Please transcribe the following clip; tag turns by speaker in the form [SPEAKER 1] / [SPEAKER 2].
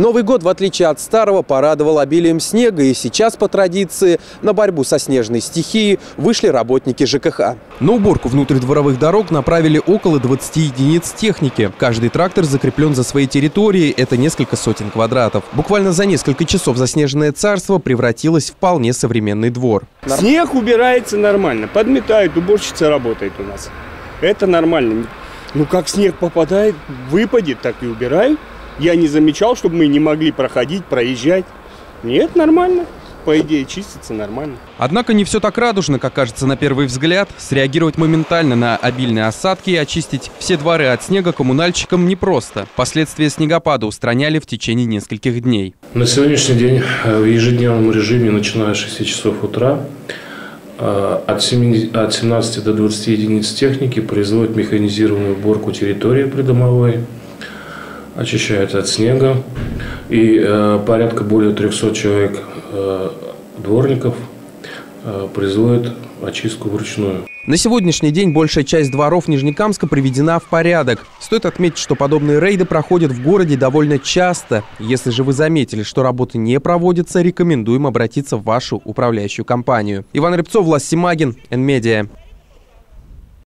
[SPEAKER 1] Новый год, в отличие от старого, порадовал обилием снега. И сейчас, по традиции, на борьбу со снежной стихией вышли работники ЖКХ. На уборку внутридворовых дорог направили около 20 единиц техники. Каждый трактор закреплен за своей территорией. Это несколько сотен квадратов. Буквально за несколько часов заснеженное царство превратилось в вполне современный двор.
[SPEAKER 2] Снег убирается нормально. Подметают, уборщица работает у нас. Это нормально. Ну, как снег попадает, выпадет, так и убирают. Я не замечал, чтобы мы не могли проходить, проезжать. Нет, нормально. По идее, чистится нормально.
[SPEAKER 1] Однако не все так радужно, как кажется на первый взгляд. Среагировать моментально на обильные осадки и очистить все дворы от снега коммунальщикам непросто. Последствия снегопада устраняли в течение нескольких дней.
[SPEAKER 3] На сегодняшний день э, в ежедневном режиме, начиная с 6 часов утра, э, от 17 до 20 единиц техники производят механизированную уборку территории придомовой, очищают от снега. И э, порядка более 300 человек э, дворников э, производят очистку вручную.
[SPEAKER 1] На сегодняшний день большая часть дворов Нижнекамска приведена в порядок. Стоит отметить, что подобные рейды проходят в городе довольно часто. Если же вы заметили, что работы не проводятся, рекомендуем обратиться в вашу управляющую компанию. Иван Рябцов, Влас Симагин, Нмедиа.